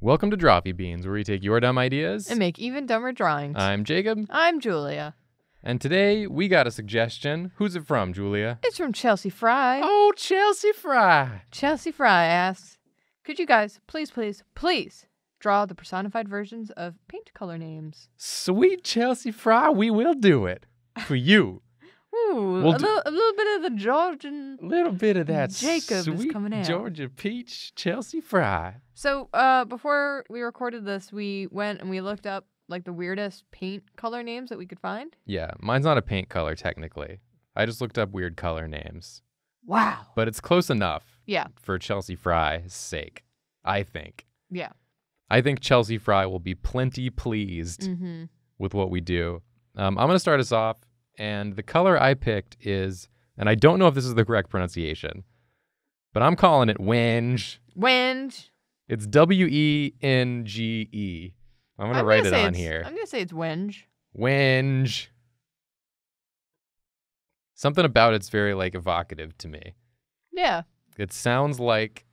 Welcome to Drawfee Beans, where we take your dumb ideas. and make even dumber drawings. I'm Jacob, I'm Julia. and today we got a suggestion. Who's it from, Julia? It's from Chelsea Fry. Oh, Chelsea Fry. Chelsea Fry asks, could you guys please, please, please draw the personified versions of paint color names? Sweet Chelsea Fry, we will do it for you. Ooh, We'll a, do- little, a little bit of the Georgian. A little bit of that Jacob is sweet coming out. Georgia peach Chelsea Fry. So, uh, before we recorded this, we went and we looked up like the weirdest paint color names that we could find. Yeah, mine's not a paint color technically. I just looked up weird color names, Wow. but it's close enough Yeah. for Chelsea Fry's sake. I think. Yeah. I think Chelsea Fry will be plenty pleased Mm-hmm. with what we do. Um, I'm going to start us off, and the color I picked is, and I don't know if this is the correct pronunciation, but I'm calling it wenge. Wenge. It's W E N G E. I'm going to I'm write gonna it on here. I'm gonna say it's wenge. Wenge. Something about it's very like evocative to me. Yeah. It sounds like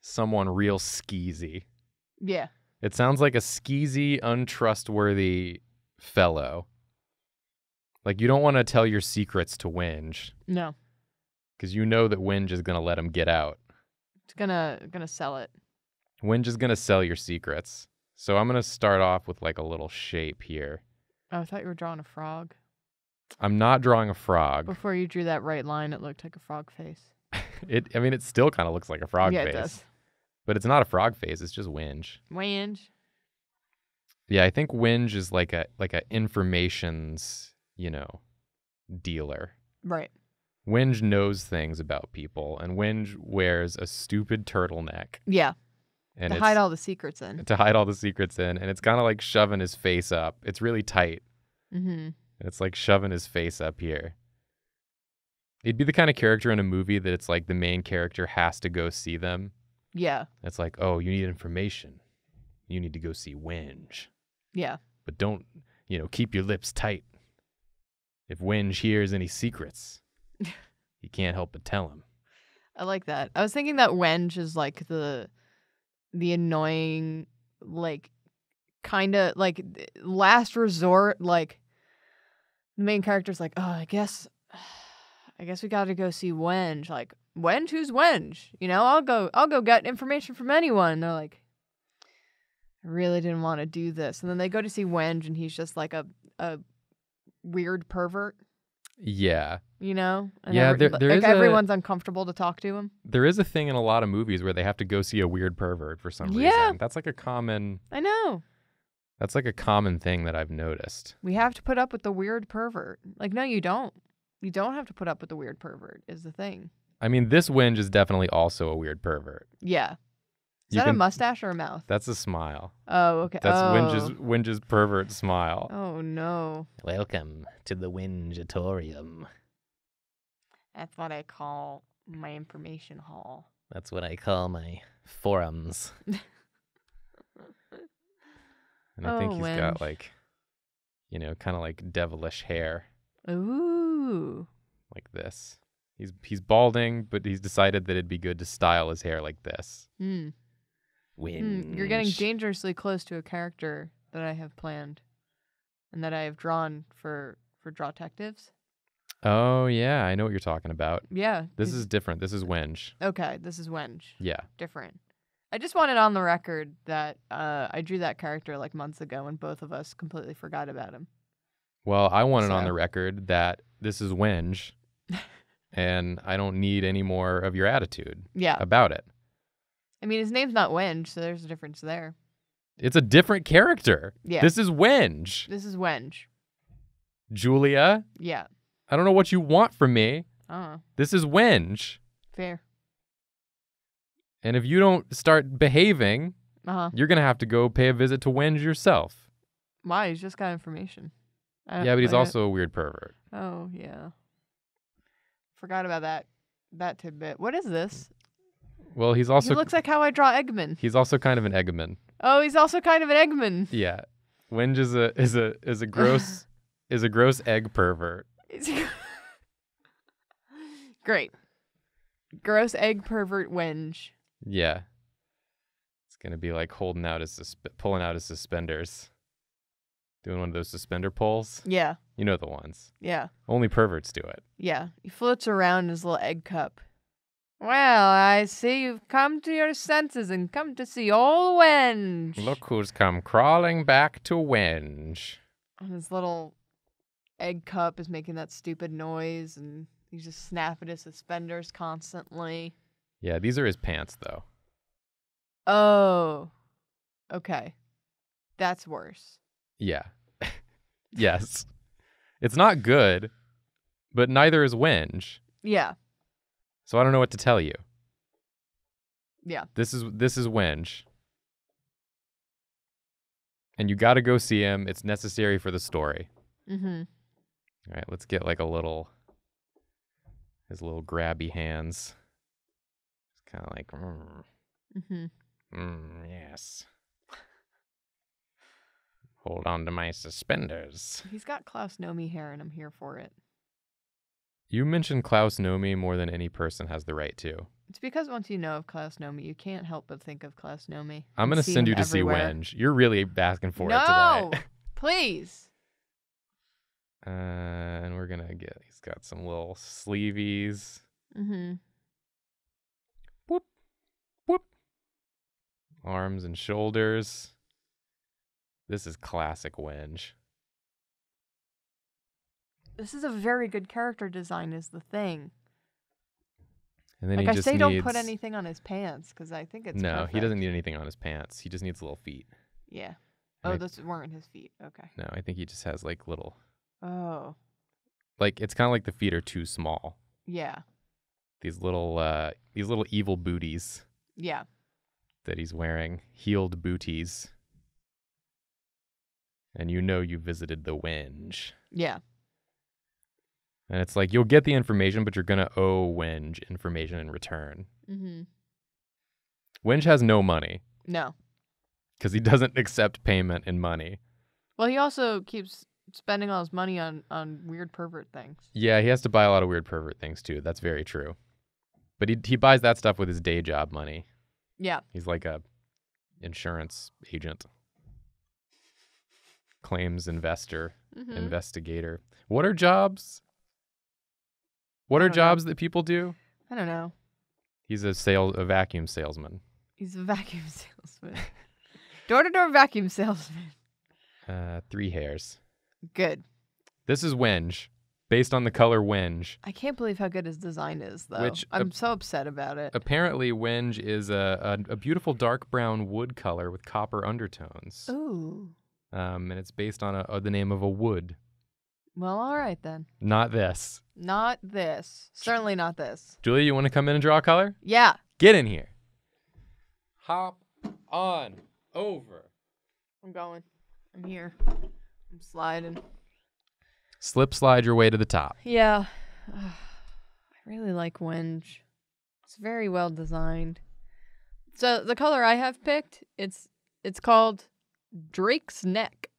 someone real skeezy. Yeah. It sounds like a skeezy, untrustworthy fellow. Like you don't want to tell your secrets to Wenge No. because you know that Wenge is gonna let him get out. It's gonna gonna sell it. Wenge is gonna sell your secrets. So I'm gonna start off with like a little shape here. Oh, I thought you were drawing a frog. I'm not drawing a frog. Before you drew that right line, it looked like a frog face. It, I mean, it still kind of looks like a frog yeah, face, it does. but it's not a frog face. It's just Winge. Wenge. Yeah, I think Wenge is like a like a information's you know dealer. Right. Wenge knows things about people, and Wenge wears a stupid turtleneck Yeah. and to hide all the secrets in. to hide all the secrets in, and it's kind of like shoving his face up. It's really tight. Mm-hmm. and It's like shoving his face up here. It'd be the kind of character in a movie that it's like the main character has to go see them. Yeah. It's like, oh, you need information. You need to go see Wenge. Yeah. But don't, you know, keep your lips tight. If Wenge hears any secrets, he can't help but tell him. I like that. I was thinking that wenge is like the the annoying like kind of like last resort like the main character's like, "Oh, I guess I guess we got to go see Wenge." Like, "Wenge? Who's Wenge?" You know, I'll go I'll go get information from anyone. And they're like, "I really didn't want to do this." And then they go to see Wenge and he's just like a a weird pervert, Yeah. you know? And Yeah, there- there like is a- everyone's uncomfortable to talk to him. There is a thing in a lot of movies where they have to go see a weird pervert for some Yeah. reason. That's like a common I know. that's like a common thing that I've noticed. We have to put up with the weird pervert. Like, no, you don't. You don't have to put up with the weird pervert, is the thing. I mean, this Wenge is definitely also a weird pervert. Yeah. Is You that a mustache or a mouth? That's a smile. Oh, okay. That's oh. Wenge's Wenge's pervert smile. Oh, no. Welcome to the Wingeatorium. That's what I call my information hall. That's what I call my forums. and I think Oh, he's Wenge. got like, you know, kind of like devilish hair Ooh. like this. He's he's balding, but he's decided that it'd be good to style his hair like this. Hmm. Hmm, You're getting dangerously close to a character that I have planned and that I have drawn for for draw detectives. Oh yeah, I know what you're talking about. Yeah. This is different. This is Wenge. okay. This is Wenge. Yeah. different. I just wanted on the record that uh, I drew that character like months ago, and both of us completely forgot about him. Well, I want it on the record that this is Wenge, and I don't need any more of your attitude Yeah, about it. I mean his name's not Wenge, so there's a difference there. It's a different character. Yeah, This is Wenge. this is Wenge. Julia, Yeah, I don't know what you want from me. uh, huh. This is Wenge. fair. And if you don't start behaving, Uh huh. you're going to have to go pay a visit to Wenge yourself. Why? He's just got information. Yeah, but he's also a weird pervert. Oh yeah. Forgot about that that tidbit. What is this? Well, he's also. he looks like how I draw Eggman. he's also kind of an Eggman. Oh, he's also kind of an Eggman. Yeah. Wenge is a is a is a gross is a gross egg pervert. Great. Gross egg pervert wenge. Yeah. It's gonna be like holding out his susp- pulling out his suspenders, doing one of those suspender pulls. Yeah. You know the ones. Yeah. Only perverts do it. Yeah. He floats around in his little egg cup. Well, I see you've come to your senses and come to see old Wenge. Look who's come crawling back to whinge. And his little egg cup is making that stupid noise, and he's just snapping his suspenders constantly. Yeah, these are his pants though. Oh. Okay. That's worse. Yeah. yes. It's not good, but neither is whinge. Yeah. So I don't know what to tell you. Yeah. This is this is whinge. And you got to go see him. It's necessary for the story. Mm-hmm. All right, let's get like a little his little grabby hands. It's kind of like mm, Mm-hmm. mm, yes. Hold on to my suspenders. He's got Klaus Nomi hair, and I'm here for it. You mentioned Klaus Nomi more than any person has the right to. It's because once you know of Klaus Nomi, you can't help but think of Klaus Nomi. I'm gonna send you to everywhere. see Wenge. You're really asking for no, it today. please. Uh, and we're gonna get. He's got some little sleeveys. Mm-hmm. Whoop, whoop. Arms and shoulders. This is classic Wenge. This is a very good character design, is the thing. And then like he I just say, needs, don't put anything on his pants because I think it's no, he doesn't need anything on his pants. He just needs little feet. Yeah. And Oh, I- those weren't his feet. Okay. No, I think he just has like little, Oh, like it's kind of like the feet are too small. yeah, These little, uh, these little evil booties yeah. that he's wearing, heeled booties. And you know you visited the Wenge. Yeah. And it's like you'll get the information, but you're gonna owe Wenge information in return. Mm-hmm. Wenge has no money No. because he doesn't accept payment in money. Well, he also keeps spending all his money on on weird pervert things. Yeah, he has to buy a lot of weird pervert things too. That's very true. But he he buys that stuff with his day job money. Yeah. He's like a insurance agent, claims investor, Mm-hmm. investigator. What are jobs? What I are don't know. jobs that people do? I don't know. He's a sale a vacuum salesman. He's a vacuum salesman. Door to door vacuum salesman. Uh, three hairs. Good. This is Wenge, based on the color Wenge. I can't believe how good his design is, though. Which, I'm so upset about it. Apparently, Wenge is a, a, a beautiful dark brown wood color with copper undertones. Ooh. Um, and it's based on a, uh, the name of a wood. Well, all right then. Not this. Not this. Certainly not this. Julia, you want to come in and draw a color? Yeah. Get in here. Hop on over. I'm going. I'm here. I'm sliding. Slip slide your way to the top. Yeah. I really like Wenge. It's very well designed. So the color I have picked, it's it's called Drake's Neck.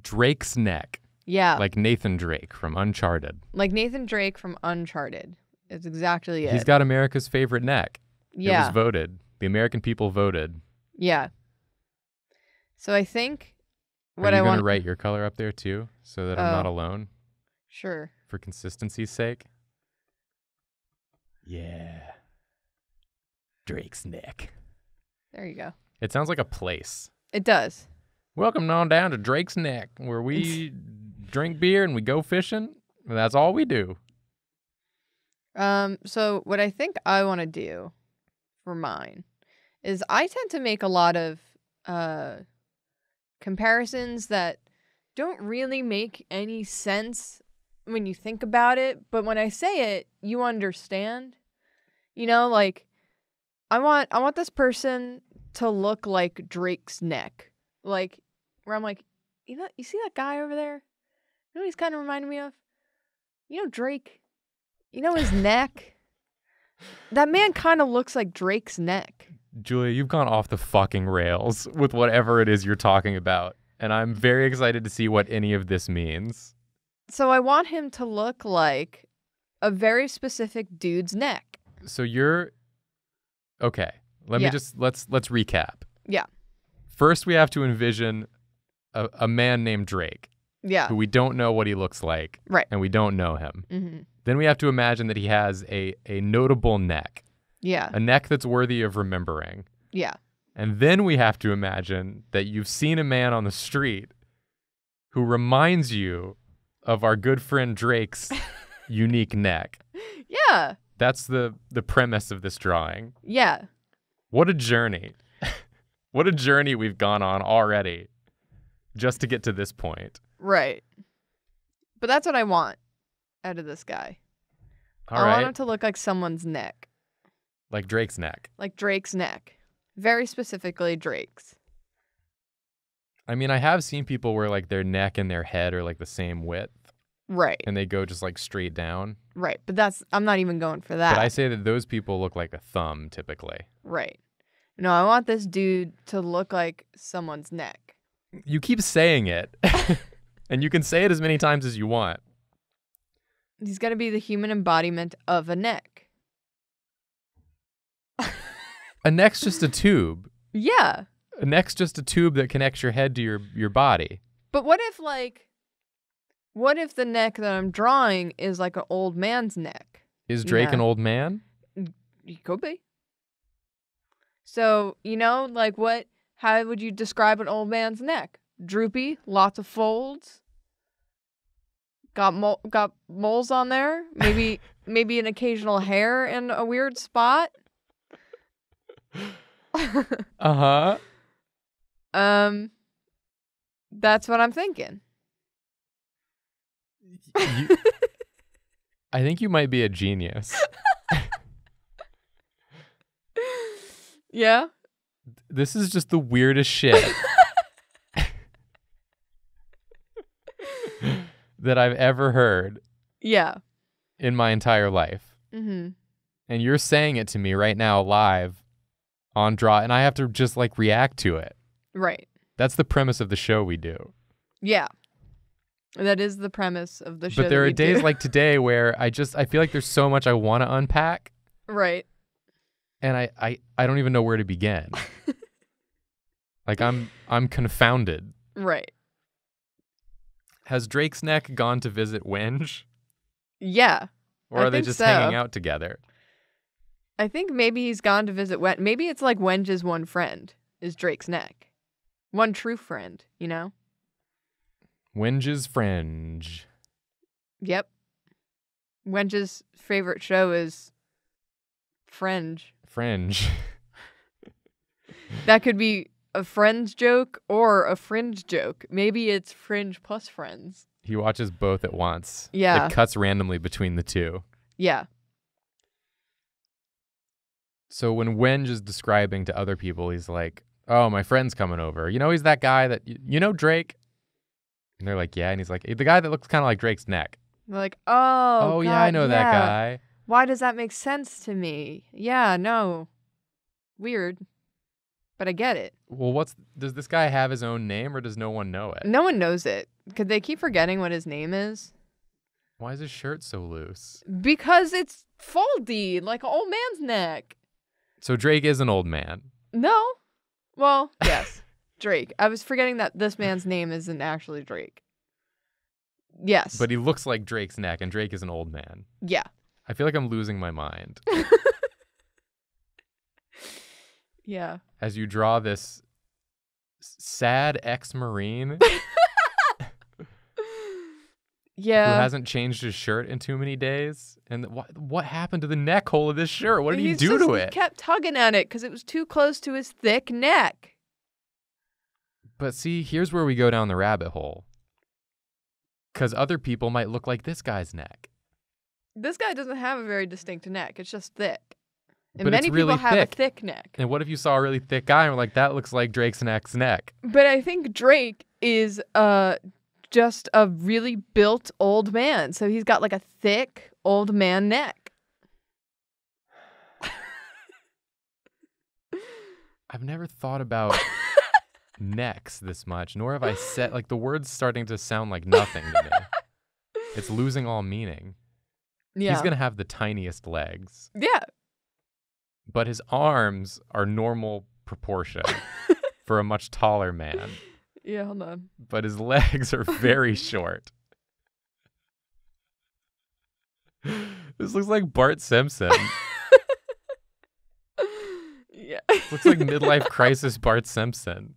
Drake's neck, Yeah. like Nathan Drake from Uncharted. like Nathan Drake from Uncharted. It's exactly it. He's got America's favorite neck. It yeah. was voted. The American people voted. yeah. So I think what Are what you I gonna write your color up there too, so that I'm not Oh. alone Sure. for consistency's sake? Yeah. Drake's neck. There you go. It sounds like a place. It does. Welcome on down to Drake's Neck, where we drink beer and we go fishing. And that's all we do. Um, so what I think I want to do for mine is I tend to make a lot of uh comparisons that don't really make any sense when you think about it, but when I say it, you understand. You know, like I want I want this person to look like Drake's neck. Like where I'm like, you know, you see that guy over there? You know what he's kind of reminding me of? You know Drake? You know his neck? That man kind of looks like Drake's neck. Julia, you've gone off the fucking rails with whatever it is you're talking about. And I'm very excited to see what any of this means. So I want him to look like a very specific dude's neck. So you're okay. Let Yeah. me just let's let's recap. Yeah. First, we have to envision a, a man named Drake, Yeah. who we don't know what he looks like, Right. and we don't know him. hmm Then we have to imagine that he has a, a notable neck, Yeah. a neck that's worthy of remembering. Yeah. And then we have to imagine that you've seen a man on the street who reminds you of our good friend Drake's unique neck. Yeah. That's the the premise of this drawing. Yeah. What a journey. what a journey we've gone on already just to get to this point. Right. But that's what I want out of this guy. All I right. want him to look like someone's neck, Like Drake's neck. like Drake's neck. Very specifically, Drake's. I mean, I have seen people where like their neck and their head are like the same width Right. and they go just like straight down. Right. But that's, I'm not even going for that. But I say that those people look like a thumb typically. right. No, I want this dude to look like someone's neck. You keep saying it. and you can say it as many times as you want. He's going to be the human embodiment of a neck. A neck's just a tube. Yeah. A neck's just a tube that connects your head to your your body. But what if, like, what if the neck that I'm drawing is like an old man's neck? Is Drake Yeah. an old man? Mm, he could be. So, you know, like what, how would you describe an old man's neck? Droopy, lots of folds. Got mole, got moles on there. Maybe, maybe an occasional hair in a weird spot. Uh-huh. um, that's what I'm thinking. You- I think you might be a genius. Yeah. This is just the weirdest shit that I've ever heard Yeah. in my entire life. Mm-hmm. And you're saying it to me right now live on draw and I have to just like react to it. Right. That's the premise of the show we do. Yeah. That is the premise of the show. but there are days do. like today where I just I feel like there's so much I want to unpack right. and I, I I don't even know where to begin. like I'm I'm confounded. Right. Has Drake's neck gone to visit Wenge? Yeah. Or I are they just so. hanging out together? I think maybe he's gone to visit Wen. Maybe it's like Wenge's one friend is Drake's neck. One true friend, you know? Wenge's fringe. Yep. Wenge's favorite show is Fringe. Fringe. That could be a friends joke or a fringe joke. Maybe it's fringe plus friends. he watches both at once. Yeah. It cuts randomly between the two. Yeah. So when Wenge is describing to other people, he's like, "Oh, my friend's coming over. You know, he's that guy that you know Drake." And they're like, "Yeah," and he's like, "The guy that looks kind of like Drake's neck." They're like, oh, Oh, yeah, I God, know that guy. Why does that make sense to me? Yeah, no. Weird. But I get it. Well, what's does this guy have his own name or does no one know it? No one knows it. Could they keep forgetting what his name is? Why is his shirt so loose? Because it's foldy, like an old man's neck. So Drake is an old man. No. Well, yes. Drake. I was forgetting that this man's name isn't actually Drake. Yes. But he looks like Drake's neck, and Drake is an old man. yeah. I feel like I'm losing my mind Yeah. as you draw this sad ex-marine Yeah. who hasn't changed his shirt in too many days. And what what happened to the neck hole of this shirt? What did he do just- to he it? kept tugging at it because it was too close to his thick neck. But see, here's where we go down the rabbit hole. Because other people might look like this guy's neck. This guy doesn't have a very distinct neck. It's just thick. And But it's many really people have thick. a thick neck. And what if you saw a really thick guy and were like, that looks like Drake's neck's neck? But I think Drake is uh just a really built old man. So he's got like a thick old man neck. I've never thought about necks this much, nor have I said, like, the word's starting to sound like nothing to me. It's losing all meaning. Yeah. He's going to have the tiniest legs, yeah. But his arms are normal proportion. for a much taller man, Yeah, hold on. but his legs are very short. This looks like Bart Simpson. yeah. looks like midlife crisis Bart Simpson.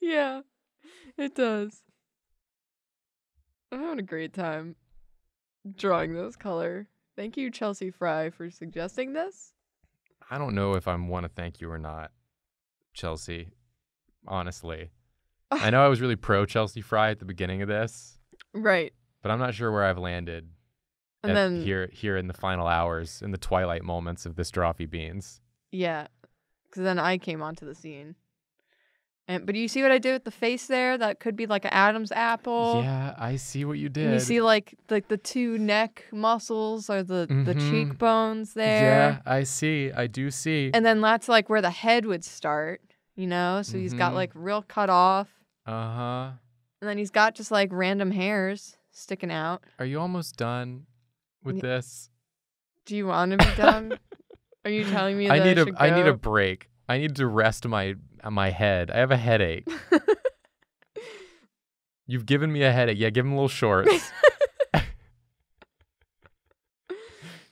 yeah, it does. I'm having a great time drawing this color. Thank you, Chelsea Fry, for suggesting this. I don't know if I want to thank you or not, Chelsea. Honestly, I know I was really pro Chelsea Fry at the beginning of this, Right. but I'm not sure where I've landed And at- then, here here in the final hours, in the twilight moments of this Drawfee Beans. yeah, because then I came onto the scene. And but do you see what I did with the face there? That could be like an Adam's apple. Yeah, I see what you did. And you see like like the two neck muscles or the the Mhm. cheekbones there. Yeah, I see. I do see. And then that's like where the head would start, you know? So he's got Mhm. like real cut off. Uh huh. And then he's got just like random hairs sticking out. Are you almost done with this? Do you want to be done? Are you telling me that I need a should I need a break. I need to rest my my head. I have a headache. You've given me a headache. Yeah, give him little shorts.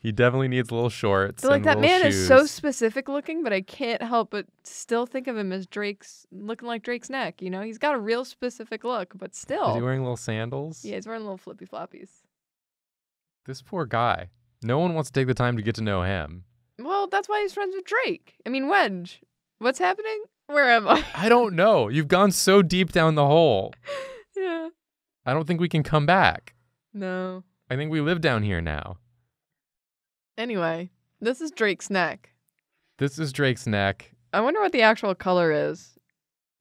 he definitely needs little shorts. So like that man is so specific looking, but I can't help but still think of him as Drake's looking like Drake's neck. You know, he's got a real specific look, but Is still, he wearing little sandals? yeah, he's wearing little flippy floppies. This poor guy. No one wants to take the time to get to know him. Well, that's why he's friends with Drake. I mean, Wedge. What's happening? Where am I? I don't know. You've gone so deep down the hole. yeah. I don't think we can come back. No. I think we live down here now. Anyway, this is Drake's neck. This is Drake's neck. I wonder what the actual color is.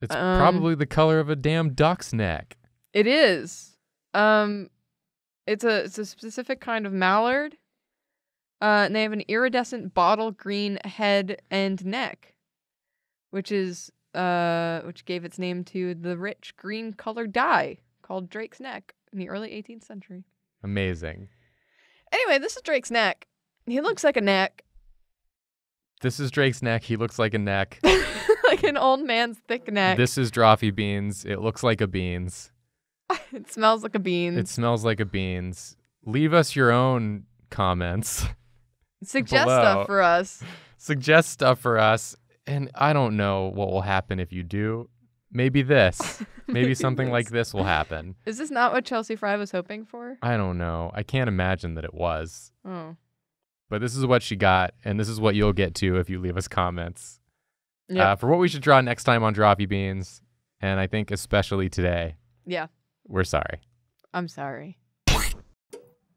It's Um, probably the color of a damn duck's neck. It is. Um, it's a it's a specific kind of mallard. Uh, and they have an iridescent bottle green head and neck, which is uh which gave its name to the rich green colored dye called Drake's neck in the early 18th century. Amazing. Anyway, this is Drake's neck. He looks like a neck, This is Drake's neck. He looks like a neck. like an old man's thick neck. This is Drawfee Beans. It looks like a beans. it smells like a bean. It smells like a beans. Leave us your own comments. Suggest below. stuff for us. Suggest stuff for us. And I don't know what will happen if you do. Maybe this. Maybe something like this will happen. Is this not what Chelsea Fry was hoping for? I don't know. I can't imagine that it was. Oh. But this is what she got, and this is what you'll get to if you leave us comments Yeah. uh, for what we should draw next time on Drawfee Beans. And I think especially today, yeah. we're sorry. I'm sorry.